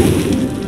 Yes!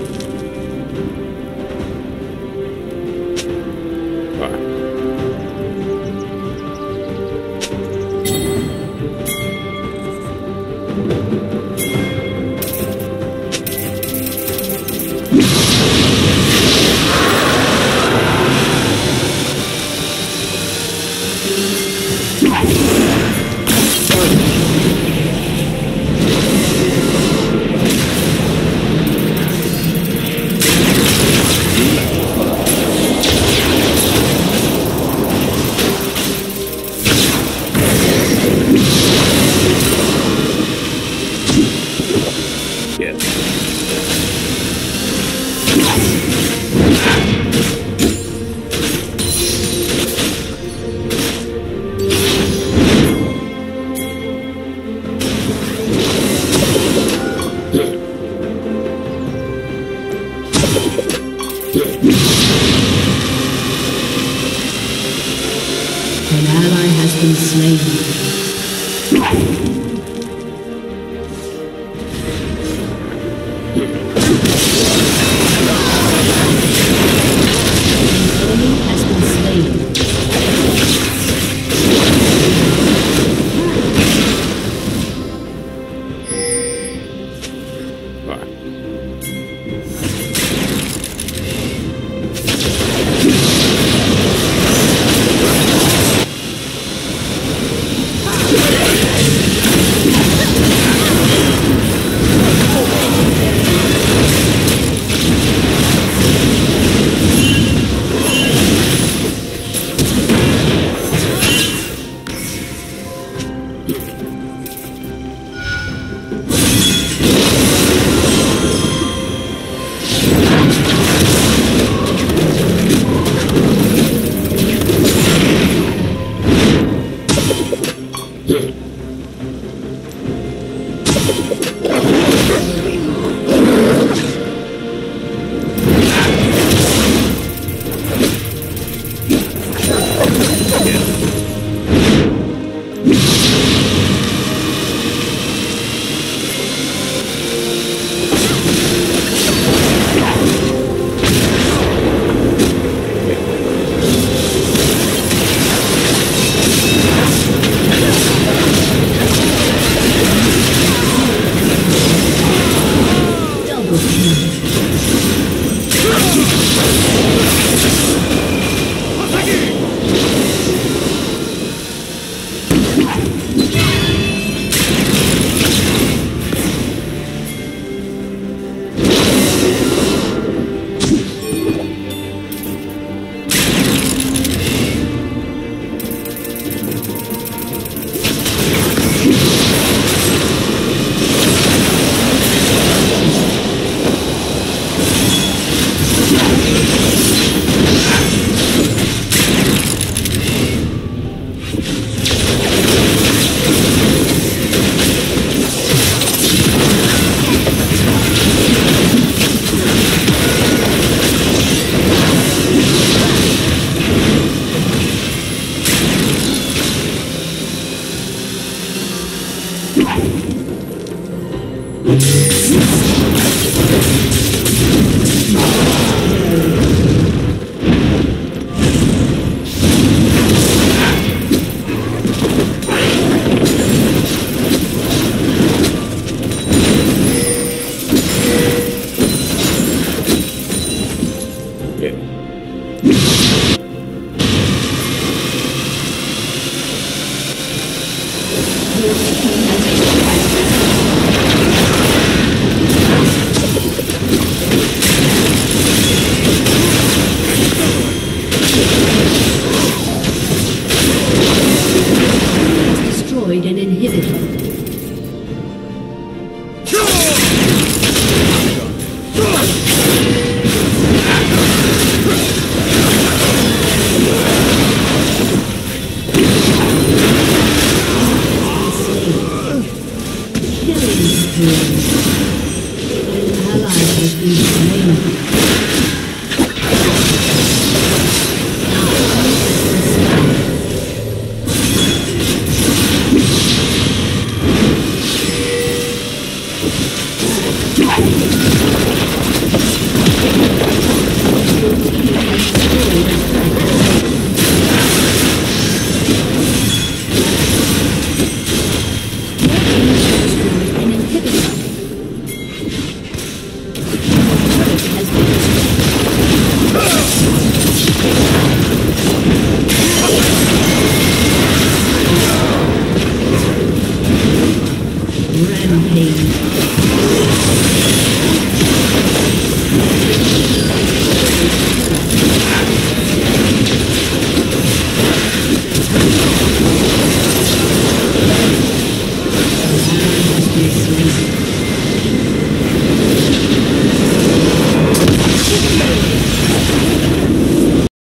Been slain.